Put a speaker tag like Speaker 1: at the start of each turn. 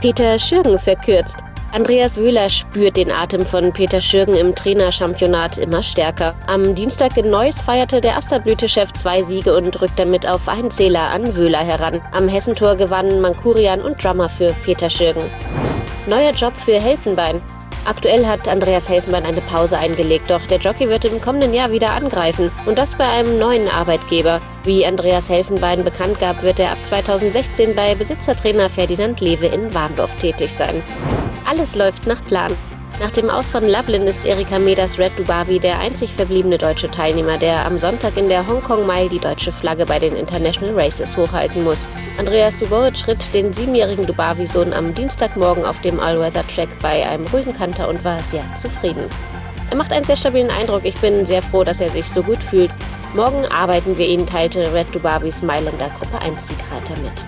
Speaker 1: Peter Schürgen verkürzt. Andreas Wöhler spürt den Atem von Peter Schürgen im Trainerchampionat immer stärker. Am Dienstag in Neuss feierte der Asterblüte-Chef zwei Siege und rückt damit auf einen Zähler an Wöhler heran. Am Hessentor gewannen Mankurian und Drummer für Peter Schürgen. Neuer Job für Helfenbein. Aktuell hat Andreas Helfenbein eine Pause eingelegt, doch der Jockey wird im kommenden Jahr wieder angreifen und das bei einem neuen Arbeitgeber. Wie Andreas Helfenbein bekannt gab, wird er ab 2016 bei Besitzertrainer Ferdinand Lewe in Warndorf tätig sein. Alles läuft nach Plan. Nach dem Aus von Loveland ist Erika Meders Red Dubavi der einzig verbliebene deutsche Teilnehmer, der am Sonntag in der Hongkong Mile die deutsche Flagge bei den International Races hochhalten muss. Andreas Suboric ritt den siebenjährigen Dubavi-Sohn am Dienstagmorgen auf dem All-Weather-Track bei einem ruhigen Kanter und war sehr zufrieden. Er macht einen sehr stabilen Eindruck. Ich bin sehr froh, dass er sich so gut fühlt. Morgen arbeiten wir ihn, teilte Red Dubabis Mailänder Gruppe 1 Siegreiter mit.